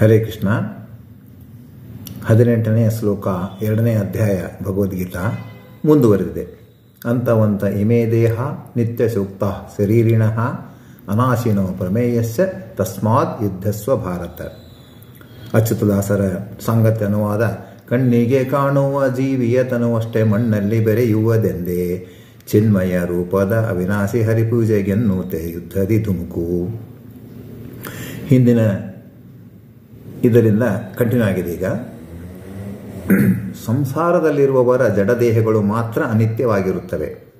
ಹರೇ ಕೃಷ್ಣ. ಹದಿನೆಂಟನೆಯ ಶ್ಲೋಕ, ಎರಡನೇ ಅಧ್ಯಾಯ, ಭಗವದ್ಗೀತಾ ಮುಂದುವರೆದಿದೆ. ಅಂತವಂತ ಇಮೇ ದೇಹ ನಿತ್ಯ ಸೂಕ್ತ ಶರೀರಿಣ ಅನಾಶಿನೋ ಪ್ರಮೇಯಸ್ಯ ತಸ್ಮಾತ್ ಯುದ್ಧಸ್ವ ಭಾರತ. ಅಚ್ಯುತದಾಸರ ಸಂಗತಿ ಅನುವಾದ, ಕಣ್ಣಿಗೆ ಕಾಣುವ ಜೀವಿಯ ತನುವಷ್ಟೇ ಮಣ್ಣಲ್ಲಿ ಬೆರೆಯುವುದೆಂದೇ? ಚಿನ್ಮಯ ರೂಪದ ಅವಿನಾಶಿ ಹರಿಪೂಜೆಗೆನ್ನುತ್ತೆ ಯುದ್ಧದಿ ಧುಮುಕು. ಹಿಂದಿನ ಇದರಿಂದ ಕಂಟಿನ್ಯೂ ಆಗಿದೆ ಈಗ. ಸಂಸಾರದಲ್ಲಿರುವವರ ಜಡದೇಹಗಳು ಮಾತ್ರ ಅನಿತ್ಯವಾಗಿರುತ್ತವೆ.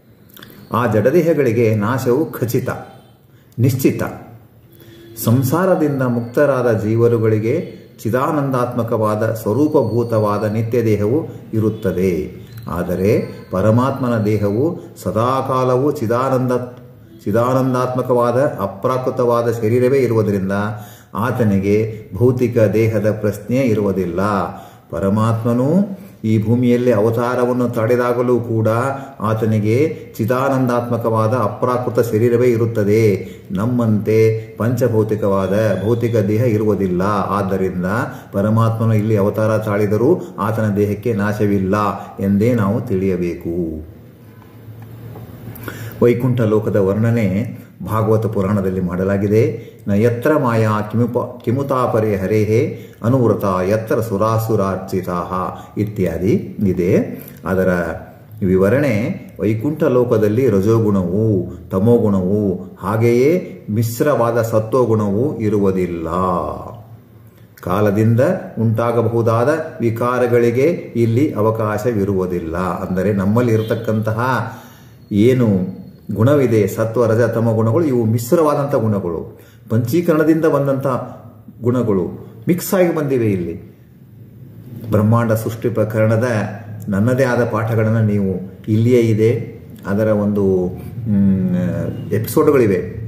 ಆ ಜಡದೇಹಗಳಿಗೆ ನಾಶವು ಖಚಿತ, ನಿಶ್ಚಿತ. ಸಂಸಾರದಿಂದ ಮುಕ್ತರಾದ ಜೀವರುಗಳಿಗೆ ಚಿದಾನಂದಾತ್ಮಕವಾದ ಸ್ವರೂಪಭೂತವಾದ ನಿತ್ಯ ದೇಹವು ಇರುತ್ತದೆ. ಆದರೆ ಪರಮಾತ್ಮನ ದೇಹವು ಸದಾಕಾಲವೂ ಚಿದಾನಂದ, ಚಿದಾನಂದಾತ್ಮಕವಾದ ಅಪ್ರಾಕೃತವಾದ ಶರೀರವೇ ಇರುವುದರಿಂದ ಆತನಿಗೆ ಭೌತಿಕ ದೇಹದ ಪ್ರಶ್ನೆ ಇರುವುದಿಲ್ಲ. ಪರಮಾತ್ಮನು ಈ ಭೂಮಿಯಲ್ಲಿ ಅವತಾರವನ್ನು ತಡೆದಾಗಲೂ ಕೂಡ ಆತನಿಗೆ ಚಿದಾನಂದಾತ್ಮಕವಾದ ಅಪ್ರಾಕೃತ ಶರೀರವೇ ಇರುತ್ತದೆ. ನಮ್ಮಂತೆ ಪಂಚಭೌತಿಕವಾದ ಭೌತಿಕ ದೇಹ ಇರುವುದಿಲ್ಲ. ಆದ್ದರಿಂದ ಪರಮಾತ್ಮನು ಇಲ್ಲಿ ಅವತಾರ ತಾಳಿದರೂ ಆತನ ದೇಹಕ್ಕೆ ನಾಶವಿಲ್ಲ ಎಂದೇ ನಾವು ತಿಳಿಯಬೇಕು. ವೈಕುಂಠ ಲೋಕದ ವರ್ಣನೆ ಭಾಗವತ ಪುರಾಣದಲ್ಲಿ ಮಾಡಲಾಗಿದೆ. ನ ಯತ್ರ ಮಾಯಾ ಕಿಮುಪ ಕಿಮುತಾಪರೆ ಹರೇಹೇ ಅನುವೃತ ಯತ್ರ ಸುರಾಸುರಾರ್ಚಿತಾ ಇತ್ಯಾದಿ ಇದೆ. ಅದರ ವಿವರಣೆ ವೈಕುಂಠ ಲೋಕದಲ್ಲಿ ರಜೋಗುಣವು ತಮೋಗುಣವು ಹಾಗೆಯೇ ಮಿಶ್ರವಾದ ಸತ್ವಗುಣವು ಇರುವುದಿಲ್ಲ. ಕಾಲದಿಂದ ಉಂಟಾಗಬಹುದಾದ ವಿಕಾರಗಳಿಗೆ ಇಲ್ಲಿ ಅವಕಾಶವಿರುವುದಿಲ್ಲ. ಅಂದರೆ ನಮ್ಮಲ್ಲಿ ಇರತಕ್ಕಂತಹ ಏನು ಗುಣವಿದೆ, ಸತ್ವ, ರಜ, ತಮ ಗುಣಗಳು, ಇವು ಮಿಶ್ರವಾದಂಥ ಗುಣಗಳು. ಪಂಚೀಕರಣದಿಂದ ಬಂದಂಥ ಗುಣಗಳು. ಮಿಕ್ಸ್ ಆಗಿ ಬಂದಿವೆ ಇಲ್ಲಿ. ಬ್ರಹ್ಮಾಂಡ ಸೃಷ್ಟಿ ಪ್ರಕರಣದ ನನ್ನದೇ ಆದ ಪಾಠಗಳನ್ನು ನೀವು ಇಲ್ಲಿಯೇ ಇದೆ. ಅದರ ಒಂದು ಎಪಿಸೋಡ್ಗಳಿವೆ.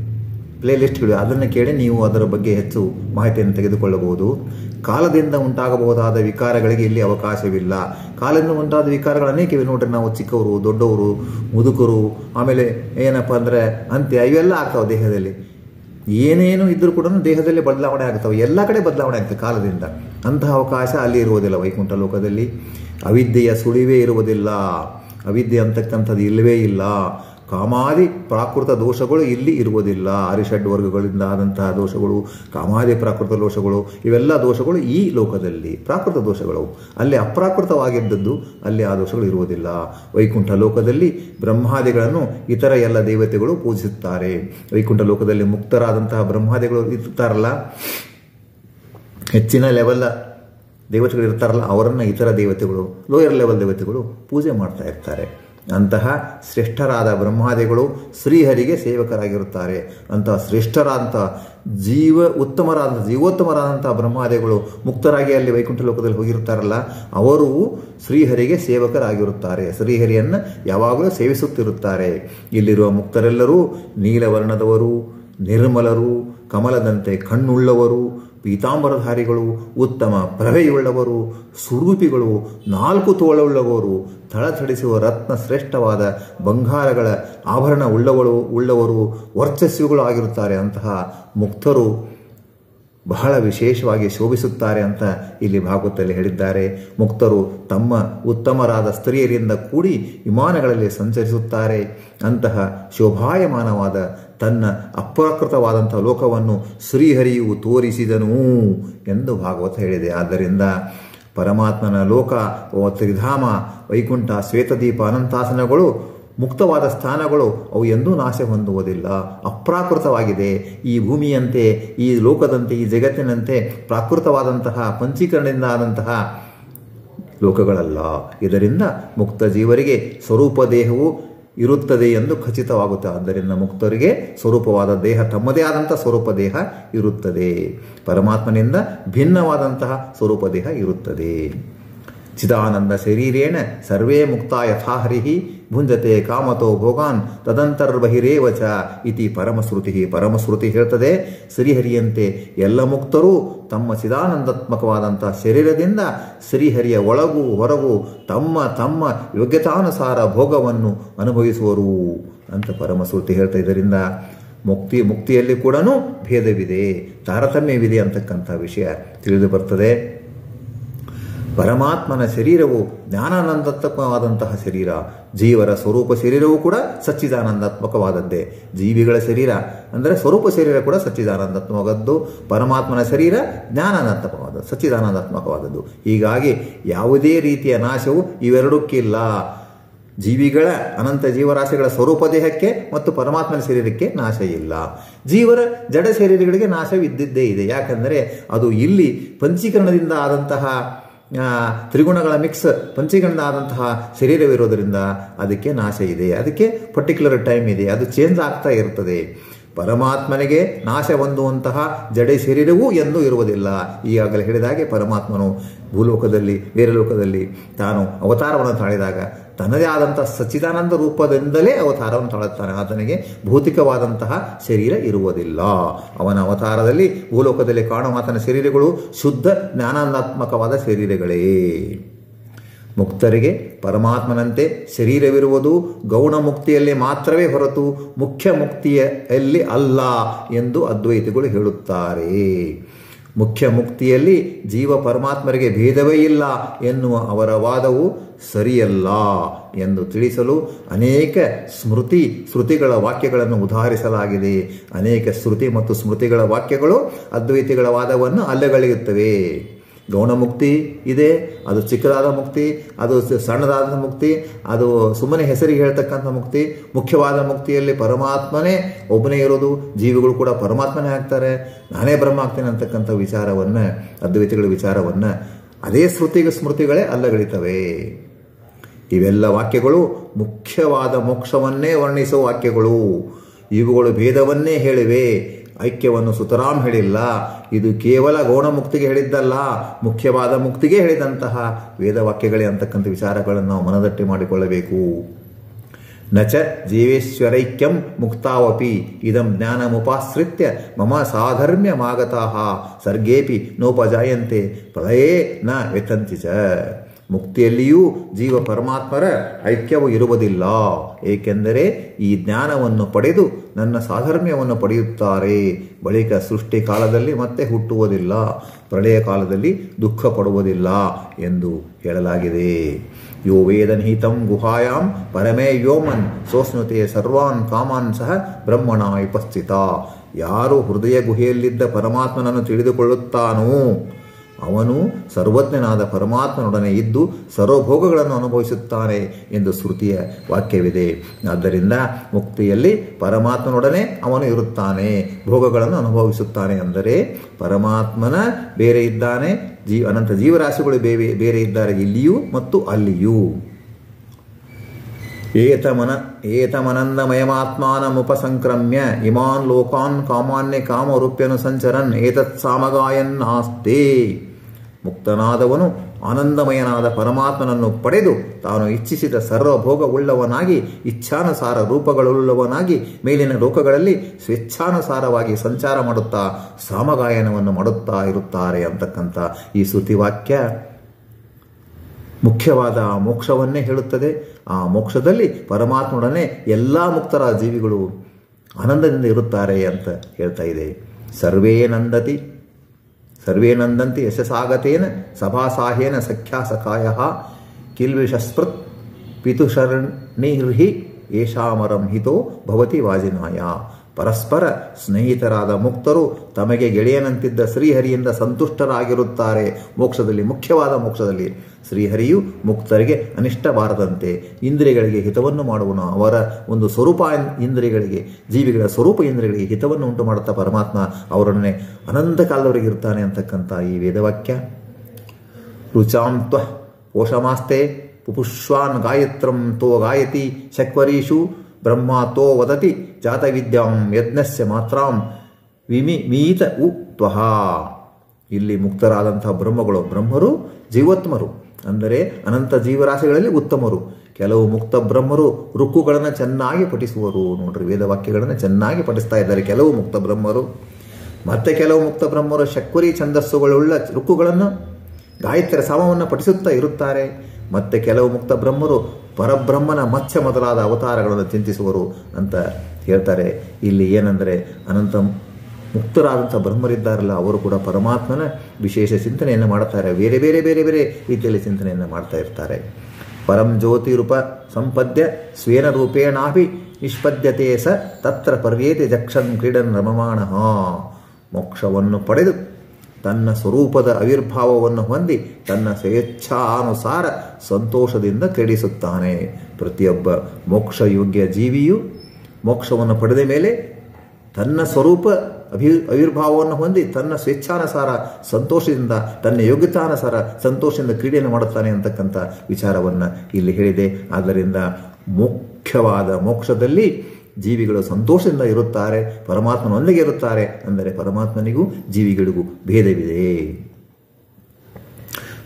ಪ್ಲೇ ಲಿಸ್ಟ್ಗಳು ಅದನ್ನು ಕೇಳಿ ನೀವು ಅದರ ಬಗ್ಗೆ ಹೆಚ್ಚು ಮಾಹಿತಿಯನ್ನು ತೆಗೆದುಕೊಳ್ಳಬಹುದು. ಕಾಲದಿಂದ ಉಂಟಾಗಬಹುದಾದ ವಿಕಾರಗಳಿಗೆ ಇಲ್ಲಿ ಅವಕಾಶವಿಲ್ಲ. ಕಾಲದಿಂದ ಉಂಟಾದ ವಿಕಾರಗಳು ಅನೇಕವೇ ನೋಡ್ರಿ ನಾವು ಚಿಕ್ಕವರು, ದೊಡ್ಡವರು, ಮುದುಕರು, ಆಮೇಲೆ ಏನಪ್ಪ ಅಂದರೆ ಅಂತ್ಯ, ಇವೆಲ್ಲ ಆಗ್ತಾವೆ ದೇಹದಲ್ಲಿ. ಏನೇನು ಇದ್ರೂ ಕೂಡ ದೇಹದಲ್ಲಿ ಬದಲಾವಣೆ ಆಗ್ತವೆ. ಎಲ್ಲ ಕಡೆ ಬದಲಾವಣೆ ಆಗ್ತದೆ ಕಾಲದಿಂದ. ಅಂತಹ ಅವಕಾಶ ಅಲ್ಲಿ ಇರುವುದಿಲ್ಲ ವೈಕುಂಠ ಲೋಕದಲ್ಲಿ. ಅವಿದ್ಯೆಯ ಸುಳಿವೇ ಇರುವುದಿಲ್ಲ. ಅವಿದ್ಯೆ ಅಂತಕ್ಕಂಥದ್ದು ಇಲ್ಲವೇ ಇಲ್ಲ. ಕಾಮಾದಿ ಪ್ರಾಕೃತ ದೋಷಗಳು ಇಲ್ಲಿ ಇರುವುದಿಲ್ಲ. ಆರಿಷಡ್ ವರ್ಗಗಳಿಂದ ಆದಂತಹ ದೋಷಗಳು, ಕಾಮಾದಿ ಪ್ರಾಕೃತ ದೋಷಗಳು, ಇವೆಲ್ಲ ದೋಷಗಳು ಈ ಲೋಕದಲ್ಲಿ ಪ್ರಾಕೃತ ದೋಷಗಳು. ಅಲ್ಲಿ ಅಪ್ರಾಕೃತವಾಗಿದ್ದದ್ದು, ಅಲ್ಲಿ ಆ ದೋಷಗಳು ಇರುವುದಿಲ್ಲ. ವೈಕುಂಠ ಲೋಕದಲ್ಲಿ ಬ್ರಹ್ಮಾದಿಗಳನ್ನು ಇತರ ಎಲ್ಲ ದೇವತೆಗಳು ಪೂಜಿಸುತ್ತಾರೆ. ವೈಕುಂಠ ಲೋಕದಲ್ಲಿ ಮುಕ್ತರಾದಂತಹ ಬ್ರಹ್ಮಾದಿಗಳು ಇರ್ತಾರಲ್ಲ, ಹೆಚ್ಚಿನ ಲೆವೆಲ್ ದೇವತೆಗಳು ಇರ್ತಾರಲ್ಲ, ಅವರನ್ನು ಇತರ ದೇವತೆಗಳು ಲೋಯರ್ ಲೆವೆಲ್ ದೇವತೆಗಳು ಪೂಜೆ ಮಾಡ್ತಾ ಇರ್ತಾರೆ. ಅಂತಹ ಶ್ರೇಷ್ಠರಾದ ಬ್ರಹ್ಮಾದಿಗಳು ಶ್ರೀಹರಿಗೆ ಸೇವಕರಾಗಿರುತ್ತಾರೆ. ಅಂತಹ ಶ್ರೇಷ್ಠರಾದಂಥ ಜೀವ ಉತ್ತಮರಾದ ಜೀವೋತ್ತಮರಾದಂಥ ಬ್ರಹ್ಮಾದಿಗಳು ಮುಕ್ತರಾಗಿ ಅಲ್ಲಿ ವೈಕುಂಠ ಲೋಕದಲ್ಲಿ ಹೋಗಿರುತ್ತಾರಲ್ಲ, ಅವರು ಶ್ರೀಹರಿಗೆ ಸೇವಕರಾಗಿರುತ್ತಾರೆ. ಶ್ರೀಹರಿಯನ್ನು ಯಾವಾಗಲೂ ಸೇವಿಸುತ್ತಿರುತ್ತಾರೆ. ಇಲ್ಲಿರುವ ಮುಕ್ತರೆಲ್ಲರೂ ನೀಲವರ್ಣದವರು, ನಿರ್ಮಲರು, ಕಮಲದಂತೆ ಕಣ್ಣುಳ್ಳವರು ಪೀತಾಂಬರಧಾರಿಗಳು, ಉತ್ತಮ ಪ್ರಭೆಯುಳ್ಳವರು, ಸುರೂಪಿಗಳು, ನಾಲ್ಕು ತೋಳುಳ್ಳವರು, ಥಳಥಳಿಸುವ ರತ್ನ ಶ್ರೇಷ್ಠವಾದ ಬಂಗಾರಗಳ ಆಭರಣ ಉಳ್ಳವಳು ಉಳ್ಳವರು, ವರ್ಚಸ್ಸುಗಳು ಆಗಿರುತ್ತಾರೆ ಅಂತಹ ಮುಕ್ತರು ಬಹಳ ವಿಶೇಷವಾಗಿ ಶೋಭಿಸುತ್ತಾರೆ ಅಂತ ಇಲ್ಲಿ ಭಾಗವತದಲ್ಲಿ ಹೇಳಿದ್ದಾರೆ. ಮುಕ್ತರು ತಮ್ಮ ಉತ್ತಮರಾದ ಸ್ತ್ರೀಯರಿಂದ ಕೂಡಿ ವಿಮಾನಗಳಲ್ಲಿ ಸಂಚರಿಸುತ್ತಾರೆ. ಅಂತಹ ಶೋಭಾಯಮಾನವಾದ ತನ್ನ ಅಪ್ರಾಕೃತವಾದಂಥ ಲೋಕವನ್ನು ಶ್ರೀಹರಿಯು ತೋರಿಸಿದನು ಎಂದು ಭಾಗವತ ಹೇಳಿದೆ. ಆದ್ದರಿಂದ ಪರಮಾತ್ಮನ ಲೋಕ, ಓ ತ್ರಿಧಾಮ, ವೈಕುಂಠ, ಶ್ವೇತದೀಪ, ಅನಂತಾಸನಗಳು, ಮುಕ್ತವಾದ ಸ್ಥಾನಗಳು, ಅವು ಎಂದೂ ನಾಶ ಹೊಂದುವುದಿಲ್ಲ. ಅಪ್ರಾಕೃತವಾಗಿದೆ. ಈ ಭೂಮಿಯಂತೆ, ಈ ಲೋಕದಂತೆ, ಈ ಜಗತ್ತಿನಂತೆ ಪ್ರಾಕೃತವಾದಂತಹ, ಪಂಚೀಕರಣದಿಂದ ಆದಂತಹ ಲೋಕಗಳಲ್ಲ. ಇದರಿಂದ ಮುಕ್ತ ಜೀವರಿಗೆ ಸ್ವರೂಪ ದೇಹವು ಇರುತ್ತದೆ ಎಂದು ಖಚಿತವಾಗುತ್ತೆ. ಆದ್ದರಿಂದ ಮುಕ್ತರಿಗೆ ಸ್ವರೂಪವಾದ ದೇಹ, ತಮ್ಮದೇ ಆದಂಥ ಸ್ವರೂಪ ದೇಹ ಇರುತ್ತದೆ. ಪರಮಾತ್ಮನಿಂದ ಭಿನ್ನವಾದಂತಹ ಸ್ವರೂಪ ದೇಹ ಇರುತ್ತದೆ. ಚಿದಾನಂದ ಶರೀರೇಣ ಸರ್ವೇ ಮುಕ್ತ ಯಥಾ ಹರಿ ಭುಂಜತೆ ಕಾಮತೋ ಭೋಗಾನ್ ತದಂತರ್ಬಹಿರೇವ ಚ ಇತಿ ಪರಮಶ್ರುತಿ ಪರಮಶ್ರುತಿ ಹೇಳ್ತದೆ, ಶ್ರೀಹರಿಯಂತೆ ಎಲ್ಲ ಮುಕ್ತರೂ ತಮ್ಮ ಚಿದಾನಂದಾತ್ಮಕವಾದಂಥ ಶರೀರದಿಂದ ಶ್ರೀಹರಿಯ ಒಳಗೂ ಹೊರಗು ತಮ್ಮ ತಮ್ಮ ಯೋಗ್ಯತಾನುಸಾರ ಭೋಗವನ್ನು ಅನುಭವಿಸುವರು ಅಂತ ಪರಮಶ್ರುತಿ ಹೇಳ್ತಾ ಇದರಿಂದ ಮುಕ್ತಿ ಮುಕ್ತಿಯಲ್ಲಿ ಕೂಡ ಭೇದವಿದೆ, ತಾರತಮ್ಯವಿದೆ ಅಂತಕ್ಕಂಥ ವಿಷಯ ತಿಳಿದು ಬರ್ತದೆ. ಪರಮಾತ್ಮನ ಶರೀರವು ಜ್ಞಾನಾನಂದಾತ್ಮಕವಾದಂತಹ ಶರೀರ, ಜೀವರ ಸ್ವರೂಪ ಶರೀರವೂ ಕೂಡ ಸಚ್ಚಿದಾನಂದಾತ್ಮಕವಾದದ್ದೇ. ಜೀವಿಗಳ ಶರೀರ ಅಂದರೆ ಸ್ವರೂಪ ಶರೀರ ಕೂಡ ಸಚ್ಚಿದಾನಂದಾತ್ಮಕವಾದದ್ದು ಪರಮಾತ್ಮನ ಶರೀರ ಜ್ಞಾನಾನಂದಾತ್ಮಕವಾದದ್ದು ಸಚ್ಚಿದಾನಂದಾತ್ಮಕವಾದದ್ದು. ಹೀಗಾಗಿ ಯಾವುದೇ ರೀತಿಯ ನಾಶವು ಇವೆರಡಕ್ಕಿಲ್ಲ. ಜೀವಿಗಳ ಅನಂತ ಜೀವರಾಶಿಗಳ ಸ್ವರೂಪ ದೇಹಕ್ಕೆ ಮತ್ತು ಪರಮಾತ್ಮನ ಶರೀರಕ್ಕೆ ನಾಶ ಇಲ್ಲ. ಜೀವರ ಜಡ ಶರೀರಗಳಿಗೆ ನಾಶವಿದ್ದಿದ್ದೇ ಇದೆ. ಯಾಕಂದರೆ ಅದು ಇಲ್ಲಿ ಪಂಚೀಕರಣದಿಂದ ಆದಂತಹ ತ್ರಿಗುಣಗಳ ಮಿಕ್ಸ್ ಪಂಚೀಕರಣದ ಆದಂತಹ ಶರೀರವಿರೋದರಿಂದ ಅದಕ್ಕೆ ನಾಶ ಇದೆ. ಅದಕ್ಕೆ ಪರ್ಟಿಕ್ಯುಲರ್ ಟೈಮ್ ಇದೆ. ಅದು ಚೇಂಜ್ ಆಗ್ತಾ ಇರ್ತದೆ. ಪರಮಾತ್ಮನಿಗೆ ನಾಶ ಹೊಂದುವಂತಹ ಜಡೆ ಶರೀರವೂ ಎಂದೂ ಇರುವುದಿಲ್ಲ. ಈಗಾಗಲೇ ಹೇಳಿದಾಗೆ ಪರಮಾತ್ಮನು ಭೂಲೋಕದಲ್ಲಿ, ಬೇರೆ ಲೋಕದಲ್ಲಿ ತಾನು ಅವತಾರವನ್ನು ತಾಳಿದಾಗ ತನ್ನದೇ ಆದಂತಹ ಸಚ್ಚಿದಾನಂದ ರೂಪದಿಂದಲೇ ಅವತಾರವನ್ನು ತಾಳುತ್ತಾನೆ. ಆತನಿಗೆ ಭೌತಿಕವಾದಂತಹ ಶರೀರ ಇರುವುದಿಲ್ಲ. ಅವನ ಅವತಾರದಲ್ಲಿ ಭೂಲೋಕದಲ್ಲಿ ಕಾಣುವ ಆತನ ಶರೀರಗಳು ಶುದ್ಧ, ಜ್ಞಾನಾತ್ಮಕವಾದ ಶರೀರಗಳೇ. ಮುಕ್ತರಿಗೆ ಪರಮಾತ್ಮನಂತೆ ಶರೀರವಿರುವುದು ಗೌಣ ಮುಕ್ತಿಯಲ್ಲಿ ಮಾತ್ರವೇ ಹೊರತು ಮುಖ್ಯ ಮುಕ್ತಿಯಲ್ಲಿ ಅಲ್ಲ ಎಂದು ಅದ್ವೈತಿಗಳು ಹೇಳುತ್ತಾರೆ. ಮುಖ್ಯ ಮುಕ್ತಿಯಲ್ಲಿ ಜೀವ ಪರಮಾತ್ಮರಿಗೆ ಭೇದವೇ ಇಲ್ಲ ಎನ್ನುವ ಅವರ ವಾದವು ಸರಿಯಲ್ಲ ಎಂದು ತಿಳಿಸಲು ಅನೇಕ ಸ್ಮೃತಿ ಶ್ರುತಿಗಳ ವಾಕ್ಯಗಳನ್ನು ಉದಾಹರಿಸಲಾಗಿದೆ. ಅನೇಕ ಶ್ರುತಿ ಮತ್ತು ಸ್ಮೃತಿಗಳ ವಾಕ್ಯಗಳು ಅದ್ವೈತಿಗಳ ವಾದವನ್ನು ಅಲ್ಲಗಳೆಯುತ್ತವೆ. ಗೌಣಮುಕ್ತಿ ಇದೆ, ಅದು ಚಿಕ್ಕದಾದ ಮುಕ್ತಿ, ಅದು ಸಣ್ಣದಾದ ಮುಕ್ತಿ, ಅದು ಸುಮ್ಮನೆ ಹೆಸರಿಗೆ ಹೇಳ್ತಕ್ಕಂಥ ಮುಕ್ತಿ, ಮುಖ್ಯವಾದ ಮುಕ್ತಿಯಲ್ಲಿ ಪರಮಾತ್ಮನೇ ಒಬ್ಬನೇ ಇರೋದು ಜೀವಿಗಳು ಕೂಡ ಪರಮಾತ್ಮನೇ ಆಗ್ತಾರೆ. ನಾನೇ ಬ್ರಹ್ಮ ಆಗ್ತೇನೆ ಅಂತಕ್ಕಂಥ ವಿಚಾರವನ್ನು, ಅದ್ವೈತಿಗಳ ವಿಚಾರವನ್ನು, ಅದೇ ಶ್ರುತಿಗೆ ಸ್ಮೃತಿಗಳೇ ಅಲ್ಲಗಳಿತವೆ ಇವೆಲ್ಲ ವಾಕ್ಯಗಳು ಮುಖ್ಯವಾದ ಮೋಕ್ಷವನ್ನೇ ವರ್ಣಿಸುವ ವಾಕ್ಯಗಳು. ಇವುಗಳು ಭೇದವನ್ನೇ ಹೇಳಿವೆ. ಐಕ್ಯವನ್ನು ಸುತರಾಮ್ ಹೇಳಿಲ್ಲ. ಇದು ಕೇವಲ ಗೌಣ ಮುಕ್ತಿಗೆ ಹೇಳಿದ್ದಲ್ಲ. ಮುಖ್ಯವಾದ ಮುಕ್ತಿಗೆ ಹೇಳಿದಂತಹ ವೇದವಾಕ್ಯಗಳೇ ಅಂತಕ್ಕಂಥ ವಿಚಾರಗಳನ್ನು ನಾವು ಮನದಟ್ಟಿ ಮಾಡಿಕೊಳ್ಳಬೇಕು. ನ ಚ ಜೀವೇಶ್ವರೈಕ್ಯಂ ಮುಕ್ತಾವಪಿ ಇದಂ ಜ್ಞಾನಮುಪಾಶ್ರಿತ್ಯ ಮಮ ಸಾಧರ್ಮ್ಯಮಾಗತಾಃ ಸರ್ಗೇಪಿ ನೋಪಜಾಯಂತೆ ಪ್ರಳಯೇ ನ ವ್ಯತಂತಿ ಚ. ಮುಕ್ತಿಯಲ್ಲಿಯೂ ಜೀವ ಪರಮಾತ್ಮರ ಐಕ್ಯವು ಇರುವುದಿಲ್ಲ. ಏಕೆಂದರೆ ಈ ಜ್ಞಾನವನ್ನು ಪಡೆದು ನನ್ನ ಸಾಧರ್ಮ್ಯವನ್ನು ಪಡೆಯುತ್ತಾರೆ. ಬಳಿಕ ಸೃಷ್ಟಿ ಕಾಲದಲ್ಲಿ ಮತ್ತೆ ಹುಟ್ಟುವುದಿಲ್ಲ. ಪ್ರಳಯ ಕಾಲದಲ್ಲಿ ದುಃಖ ಪಡುವುದಿಲ್ಲ ಎಂದು ಹೇಳಲಾಗಿದೆ. ಯೋ ವೇದನಿಹಿತಂ ಗುಹಾಯಾಂ ಪರಮೇ ವ್ಯೋಮನ್ ಸೋಸ್ನುತೆ ಸರ್ವಾನ್ ಕಾಮಾನ್ ಸಹ ಬ್ರಹ್ಮಣ ಉಪಸ್ಥಿತ ಯಾರು ಹೃದಯ ಗುಹೆಯಲ್ಲಿದ್ದ ಪರಮಾತ್ಮನನ್ನು ತಿಳಿದುಕೊಳ್ಳುತ್ತಾನೋ ಅವನು ಸರ್ವಜ್ಞನಾದ ಪರಮಾತ್ಮನೊಡನೆ ಇದ್ದು ಸರ್ವಭೋಗಗಳನ್ನು ಅನುಭವಿಸುತ್ತಾನೆ ಎಂದು ಶ್ರುತಿಯ ವಾಕ್ಯವಿದೆ. ಆದ್ದರಿಂದ ಮುಕ್ತಿಯಲ್ಲಿ ಪರಮಾತ್ಮನೊಡನೆ ಅವನು ಇರುತ್ತಾನೆ, ಭೋಗಗಳನ್ನು ಅನುಭವಿಸುತ್ತಾನೆ ಅಂದರೆ ಪರಮಾತ್ಮನ ಬೇರೆ ಇದ್ದಾನೆ, ಜೀ ಅನಂತ ಜೀವರಾಶಿಗಳು ಬೇರೆ ಬೇರೆ ಇದ್ದಾರೆ ಇಲ್ಲಿಯೂ ಮತ್ತು ಅಲ್ಲಿಯೂ. ಏತಮನ ಏತಮನಂದಮಯಮಾತ್ಮಾನಮುಪಸಂಕ್ರಮ್ಯ ಇಮಾನ್ ಲೋಕಾನ್ ಕಾಮಾನ್ಯ ಕಾಮರೂಪ್ಯನು ಸಂಚರನ್ ಏತತ್ ಸಾಮಗಾಯನ್ ಆಸ್ತೆ ಮುಕ್ತನಾದವನು ಆನಂದಮಯನಾದ ಪರಮಾತ್ಮನನ್ನು ಪಡೆದು ತಾನು ಇಚ್ಛಿಸಿದ ಸರ್ವಭೋಗವುಳ್ಳವನಾಗಿ, ಇಚ್ಛಾನುಸಾರ ರೂಪಗಳುಳ್ಳವನಾಗಿ, ಮೇಲಿನ ಲೋಕಗಳಲ್ಲಿ ಸ್ವೇಚ್ಛಾನುಸಾರವಾಗಿ ಸಂಚಾರ ಮಾಡುತ್ತಾ, ಸಾಮಗಾಯನವನ್ನು ಮಾಡುತ್ತಾ ಇರುತ್ತಾರೆ ಅಂತಕ್ಕಂಥ ಈ ಶ್ರುತಿವಾಕ್ಯ. ಮುಖ್ಯವಾದ ಮೋಕ್ಷವನ್ನೇ ಹೇಳುತ್ತದೆ. ಆ ಮೋಕ್ಷದಲ್ಲಿ ಪರಮಾತ್ಮನೊಡನೆ ಎಲ್ಲ ಮುಕ್ತರ ಜೀವಿಗಳು ಆನಂದದಿಂದ ಇರುತ್ತಾರೆ ಅಂತ ಹೇಳ್ತಾ ಇದೆ. ಸರ್ವೇ ನಂದತಿ. सर्वे नंदी यशसागतेन सभासाहेन सख्या सखाय सखायः किल्विषस्मृत् पितुशरणिर्हि येषामरंहितो भवति वाजिनाया। ಪರಸ್ಪರ ಸ್ನೇಹಿತರಾದ ಮುಕ್ತರು ತಮಗೆ ಗೆಳೆಯನಂತಿದ್ದ ಶ್ರೀಹರಿಯಿಂದ ಸಂತುಷ್ಟರಾಗಿರುತ್ತಾರೆ. ಮೋಕ್ಷದಲ್ಲಿ ಮುಖ್ಯವಾದ ಮೋಕ್ಷದಲ್ಲಿ ಶ್ರೀಹರಿಯು ಮುಕ್ತರಿಗೆ ಅನಿಷ್ಟ ಬಾರದಂತೆ ಇಂದ್ರಿಯಗಳಿಗೆ ಹಿತವನ್ನು ಮಾಡುವನು. ಅವರ ಒಂದು ಸ್ವರೂಪ ಇಂದ್ರಿಯಗಳಿಗೆ, ಜೀವಿಗಳ ಸ್ವರೂಪ ಇಂದ್ರಿಯಗಳಿಗೆ ಹಿತವನ್ನು ಉಂಟು ಮಾಡುತ್ತಾ ಪರಮಾತ್ಮ ಅವರೊಡನೆ ಅನಂತ ಕಾಲದವರೆಗೆ ಇರ್ತಾನೆ ಅಂತಕ್ಕಂಥ ಈ ವೇದವಾಕ್ಯ. ರುಚಾಂತ್ವ ಪೋಷಮಾಸ್ತೆ ಪುಪುಷ್ವಾನ್ ಗಾಯತ್ರಂ ತೋ ಗಾಯತಿ ಶಕ್ವರೀಷು ಬ್ರಹ್ಮ ತೋ ವದತಿ ಜಾತವಿದ್ಯಾಂ ಯಜ್ಞಸ್ಯ ಮಾತ್ರಾಂ ವಿಮಿ ಮೀತ ಉ ತ್ವಹ. ಇಲ್ಲಿ ಮುಕ್ತರಾದಂಥ ಬ್ರಹ್ಮಗಳು ಬ್ರಹ್ಮರು, ಜೀವೋತ್ಮರು. ಅಂದರೆ ಅನಂತ ಜೀವರಾಶಿಗಳಲ್ಲಿ ಉತ್ತಮರು. ಕೆಲವು ಮುಕ್ತ ಬ್ರಹ್ಮರು ರುಕ್ಕುಗಳನ್ನು ಚೆನ್ನಾಗಿ ಪಠಿಸುವರು. ನೋಡ್ರಿ ವೇದವಾಕ್ಯಗಳನ್ನು ಚೆನ್ನಾಗಿ ಪಠಿಸ್ತಾ ಇದ್ದಾರೆ ಕೆಲವು ಮುಕ್ತ ಬ್ರಹ್ಮರು. ಮತ್ತೆ ಕೆಲವು ಮುಕ್ತ ಬ್ರಹ್ಮರು ಶಕ್ವರಿ ಛಂದಸ್ಸುಗಳುಳ್ಳ ರುಕ್ಕುಗಳನ್ನು ಗಾಯತ್ರಿ ಸಮವನ್ನು ಪಠಿಸುತ್ತಾ ಇರುತ್ತಾರೆ. ಮತ್ತೆ ಕೆಲವು ಮುಕ್ತ ಬ್ರಹ್ಮರು ಪರಬ್ರಹ್ಮನ ಮತ್ಸ್ಯ ಮೊದಲಾದ ಅವತಾರಗಳನ್ನು ಚಿಂತಿಸುವರು ಅಂತ ಹೇಳ್ತಾರೆ. ಇಲ್ಲಿ ಏನಂದರೆ ಅನಂತ ಮುಕ್ತರಾದಂಥ ಬ್ರಹ್ಮರಿದ್ದಾರಲ್ಲ, ಅವರು ಕೂಡ ಪರಮಾತ್ಮನ ವಿಶೇಷ ಚಿಂತನೆಯನ್ನು ಮಾಡ್ತಾರೆ ಬೇರೆ ಬೇರೆ ಬೇರೆ ಬೇರೆ ರೀತಿಯಲ್ಲಿ ಚಿಂತನೆಯನ್ನು ಮಾಡ್ತಾ ಇರ್ತಾರೆ. ಪರಂ ಜ್ಯೋತಿ ರೂಪ ಸಂಪದ್ಯ ಸ್ವೇನ ರೂಪೇಣಾಪಿ ನಿಷ್ಪದ್ಯತೆ ಸ ತತ್ರ ಪರ್ಯೇತಿ ಜಕ್ಷನ್ ಕ್ರೀಡನ್ ರಮಮಾಣ. ಮೋಕ್ಷವನ್ನು ಪಡೆದು ತನ್ನ ಸ್ವರೂಪದ ಆವಿರ್ಭಾವವನ್ನು ಹೊಂದಿ ತನ್ನ ಸ್ವೇಚ್ಛಾನುಸಾರ ಸಂತೋಷದಿಂದ ಕ್ರೀಡಿಸುತ್ತಾನೆ ಪ್ರತಿಯೊಬ್ಬ ಮೋಕ್ಷಯೋಗ್ಯ ಜೀವಿಯು ಮೋಕ್ಷವನ್ನು ಪಡೆದ ಮೇಲೆ ತನ್ನ ಸ್ವರೂಪ ಅಭಿ ಆವಿರ್ಭಾವವನ್ನು ಹೊಂದಿ ತನ್ನ ಸ್ವೇಚ್ಛಾನುಸಾರ ಸಂತೋಷದಿಂದ, ತನ್ನ ಯೋಗ್ಯತಾನುಸಾರ ಸಂತೋಷದಿಂದ ಕ್ರೀಡೆಯನ್ನು ಮಾಡುತ್ತಾನೆ ಅಂತಕ್ಕಂಥ ವಿಚಾರವನ್ನು ಇಲ್ಲಿ ಹೇಳಿದೆ. ಆದ್ದರಿಂದ ಮುಖ್ಯವಾದ ಮೋಕ್ಷದಲ್ಲಿ ಜೀವಿಗಳು ಸಂತೋಷದಿಂದ ಇರುತ್ತಾರೆ ಪರಮಾತ್ಮನೊಂದಿಗೆ ಇರುತ್ತಾರೆ ಅಂದರೆ ಪರಮಾತ್ಮನಿಗೂ ಜೀವಿಗಳಿಗೂ ಭೇದವಿದೆ.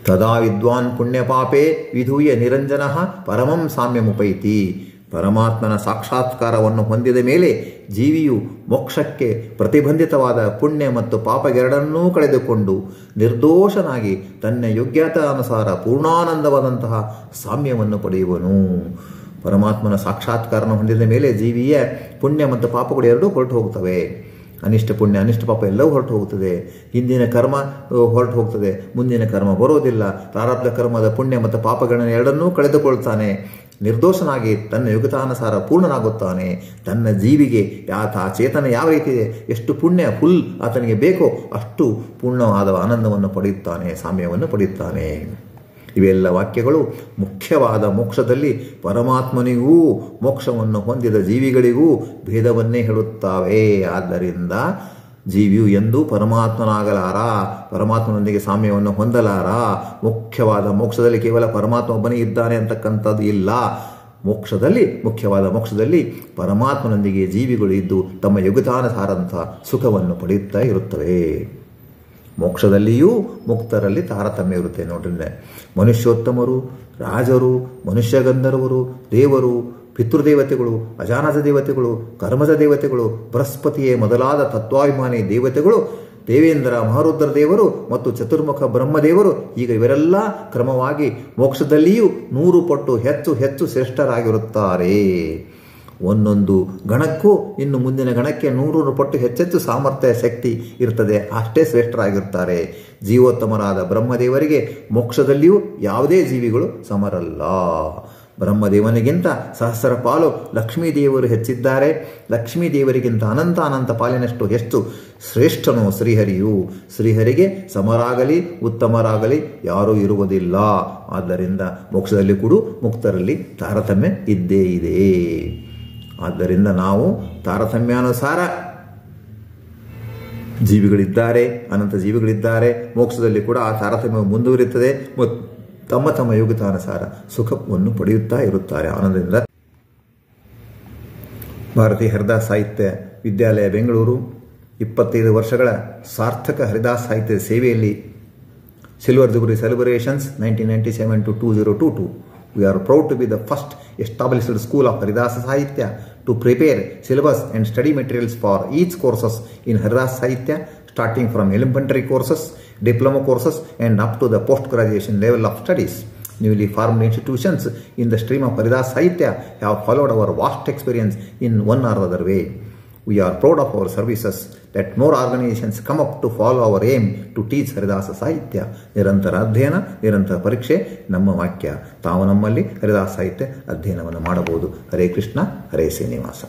ತದಾ ವಿದ್ವಾನ್ ಪುಣ್ಯಪಾಪೇ ವಿಧೂಯ ನಿರಂಜನ ಪರಮಂ ಸಾಮ್ಯಮುಪೈತಿ. ಪರಮಾತ್ಮನ ಸಾಕ್ಷಾತ್ಕಾರವನ್ನು ಹೊಂದಿದ ಮೇಲೆ ಜೀವಿಯು ಮೋಕ್ಷಕ್ಕೆ ಪ್ರತಿಬಂಧಿತವಾದ ಪುಣ್ಯ ಮತ್ತು ಪಾಪಗೆರಡನ್ನೂ ಕಳೆದುಕೊಂಡು ನಿರ್ದೋಷನಾಗಿ ತನ್ನ ಯೋಗ್ಯತಾನುಸಾರ ಪೂರ್ಣಾನಂದವಾದಂತಹ ಸಾಮ್ಯವನ್ನು ಪಡೆಯುವನು. ಪರಮಾತ್ಮನ ಸಾಕ್ಷಾತ್ಕಾರನ ಹೊಂದಿದ ಮೇಲೆ ಜೀವಿಯ ಪುಣ್ಯ ಮತ್ತು ಪಾಪಗಳು ಎರಡೂ ಹೊರಟು ಹೋಗ್ತವೆ ಅನಿಷ್ಟ ಪುಣ್ಯ, ಅನಿಷ್ಟ ಪಾಪ ಎಲ್ಲವೂ ಹೊರಟು ಹೋಗುತ್ತದೆ. ಹಿಂದಿನ ಕರ್ಮ ಹೊರಟು ಹೋಗ್ತದೆ ಮುಂದಿನ ಕರ್ಮ ಬರೋದಿಲ್ಲ. ಪ್ರಾರಬ್ಧ ಕರ್ಮದ ಪುಣ್ಯ ಮತ್ತು ಪಾಪಗಳನ್ನು ಎರಡನ್ನೂ ಕಳೆದುಕೊಳ್ತಾನೆ ನಿರ್ದೋಷನಾಗಿ ತನ್ನ ಯುಗತಾನುಸಾರ ಪೂರ್ಣನಾಗುತ್ತಾನೆ. ತನ್ನ ಜೀವಿಗೆ ಆತ ಚೇತನ ಯಾವ ರೀತಿ ಇದೆ? ಎಷ್ಟು ಪುಣ್ಯ, ಫುಲ್ ಆತನಿಗೆ ಬೇಕೋ ಅಷ್ಟು ಪೂರ್ಣವಾದ ಆನಂದವನ್ನು ಪಡೆಯುತ್ತಾನೆ, ಸಾಮ್ಯವನ್ನು ಪಡೆಯುತ್ತಾನೆ. ಇವೆಲ್ಲ ವಾಕ್ಯಗಳು ಮುಖ್ಯವಾದ ಮೋಕ್ಷದಲ್ಲಿ ಪರಮಾತ್ಮನಿಗೂ ಮೋಕ್ಷವನ್ನು ಹೊಂದಿದ ಜೀವಿಗಳಿಗೂ ಭೇದವನ್ನೇ ಹೇಳುತ್ತವೆ. ಆದ್ದರಿಂದ ಜೀವಿಯು ಎಂದೂ ಪರಮಾತ್ಮನಾಗಲಾರ? ಪರಮಾತ್ಮನೊಂದಿಗೆ ಸಾಮ್ಯವನ್ನು ಹೊಂದಲಾರ? ಮುಖ್ಯವಾದ ಮೋಕ್ಷದಲ್ಲಿ ಕೇವಲ ಪರಮಾತ್ಮ ಒಬ್ಬನೇ ಇದ್ದಾನೆ ಅಂತಕ್ಕಂಥದ್ದು ಇಲ್ಲ. ಮೋಕ್ಷದಲ್ಲಿ, ಮುಖ್ಯವಾದ ಮೋಕ್ಷದಲ್ಲಿ ಪರಮಾತ್ಮನೊಂದಿಗೆ ಜೀವಿಗಳು ಇದ್ದು ತಮ್ಮ ಯೋಗ್ಯತಾನುಸಾರಂಥ ಸುಖವನ್ನು ಪಡೆಯುತ್ತಾ ಇರುತ್ತವೆ. ಮೋಕ್ಷದಲ್ಲಿಯೂ ಮುಕ್ತರಲ್ಲಿ ತಾರತಮ್ಯ ಇರುತ್ತೆ ನೋಡ್ರಿ, ಮನುಷ್ಯೋತ್ತಮರು, ರಾಜರು ಮನುಷ್ಯ ಗಂಧರ್ವರು ದೇವರು, ಪಿತೃದೇವತೆಗಳು ಅಜಾನದ ದೇವತೆಗಳು, ಕರ್ಮಜ ದೇವತೆಗಳು, ಬೃಹಸ್ಪತಿಯೇ ಮೊದಲಾದ ತತ್ವಾಭಿಮಾನಿ ದೇವತೆಗಳು, ದೇವೇಂದ್ರ ಮಹಾರುದ್ರ ದೇವರು ಮತ್ತು ಚತುರ್ಮುಖ ಬ್ರಹ್ಮದೇವರು, ಈಗ ಇವರೆಲ್ಲ ಕ್ರಮವಾಗಿ ಮೋಕ್ಷದಲ್ಲಿಯೂ ನೂರು ಪಟ್ಟು ಹೆಚ್ಚು ಹೆಚ್ಚು ಶ್ರೇಷ್ಠರಾಗಿರುತ್ತಾರೆ. ಒಂದೊಂದು ಗಣಕ್ಕೂ ಇನ್ನು ಮುಂದಿನ ಗಣಕ್ಕೆ ನೂರು ಪಟ್ಟು ಹೆಚ್ಚೆಚ್ಚು ಸಾಮರ್ಥ್ಯ, ಶಕ್ತಿ ಇರ್ತದೆ. ಅಷ್ಟೇ ಶ್ರೇಷ್ಠರಾಗಿರ್ತಾರೆ ಜೀವೋತ್ತಮರಾದ ಬ್ರಹ್ಮದೇವರಿಗೆ ಮೋಕ್ಷದಲ್ಲಿಯೂ ಯಾವುದೇ ಜೀವಿಗಳು ಸಮರಲ್ಲ. ಬ್ರಹ್ಮದೇವನಿಗಿಂತ ಸಹಸ್ರ ಪಾಲು ಲಕ್ಷ್ಮೀದೇವರು ಹೆಚ್ಚಿದ್ದಾರೆ. ಲಕ್ಷ್ಮೀದೇವರಿಗಿಂತ ಅನಂತ ಅನಂತ ಪಾಲಿನಷ್ಟು ಹೆಚ್ಚು ಶ್ರೇಷ್ಠನು ಶ್ರೀಹರಿಯು. ಶ್ರೀಹರಿಗೆ ಸಮರಾಗಲಿ, ಉತ್ತಮರಾಗಲಿ ಯಾರೂ ಇರುವುದಿಲ್ಲ. ಆದ್ದರಿಂದ ಮೋಕ್ಷದಲ್ಲಿ ಕೂಡ, ಮುಕ್ತರಲ್ಲಿ ತಾರತಮ್ಯ ಇದ್ದೇ ಇದೆ. ಆದ್ದರಿಂದ ನಾವು ತಾರತಮ್ಯಾನುಸಾರ ಜೀವಿಗಳಿದ್ದಾರೆ, ಅನಂತ ಜೀವಿಗಳಿದ್ದಾರೆ, ಮೋಕ್ಷದಲ್ಲಿ ಕೂಡ ಆ ತಾರತಮ್ಯ ಮುಂದುವರಿಯುತ್ತದೆ ಮತ್ತು ತಮ್ಮ ತಮ್ಮ ಯೋಗ್ಯತಾನುಸಾರ ಸುಖವನ್ನು ಪಡೆಯುತ್ತಾ ಇರುತ್ತಾರೆ. ಆನಂದದಿಂದ ಭಾರತೀಯ ಹರಿದಾಸ್ ಸಾಹಿತ್ಯ ವಿದ್ಯಾಲಯ ಬೆಂಗಳೂರು, ಇಪ್ಪತ್ತೈದು ವರ್ಷಗಳ ಸಾರ್ಥಕ ಹರಿದಾಸ್ ಸಾಹಿತ್ಯ ಸೇವೆಯಲ್ಲಿ silver jubilee celebrations nineteen ninety seven to two zero two two we are proud to be the first established school of Haridasa Sahitya to prepare syllabus and study materials for each courses in Haridasa Sahitya starting from elementary courses, diploma courses and up to the post-graduation level of studies. Newly formed institutions in the stream of Haridasa Sahitya have followed our vast experience in one or other way. We are proud of our services that more organisations come up to follow our aim to teach Haridasa ಸಾಹಿತ್ಯ ನಿರಂತರ ಅಧ್ಯಯನ ನಿರಂತರ ಪರೀಕ್ಷೆ ನಮ್ಮ ವಾಕ್ಯ ತಾವು ನಮ್ಮಲ್ಲಿ ಹರಿದಾಸ ಸಾಹಿತ್ಯ ಅಧ್ಯಯನವನ್ನು ಮಾಡಬಹುದು ಹರೇ ಕೃಷ್ಣ ಹರೇ ಶ್ರೀನಿವಾಸ